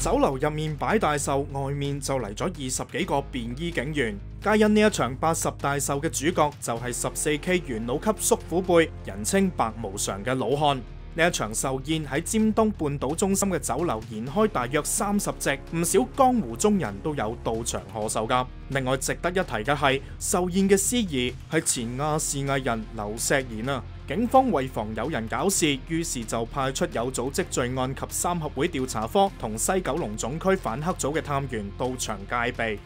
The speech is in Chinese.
酒楼入面摆大寿，外面就嚟咗二十几个便衣警员。皆因呢一场八十大寿嘅主角，就系十四 K 元老级叔父辈，人称白无常嘅老汉。呢一场寿宴喺尖东半岛中心嘅酒楼延开，大约三十席，唔少江湖中人都有到场贺寿噶。另外值得一提嘅系，寿宴嘅司仪系前亚视艺人刘石贤啊。警方为防有人搞事，于是就派出有组织罪案及三合会调查科同西九龙总区反黑组嘅探员到场戒备。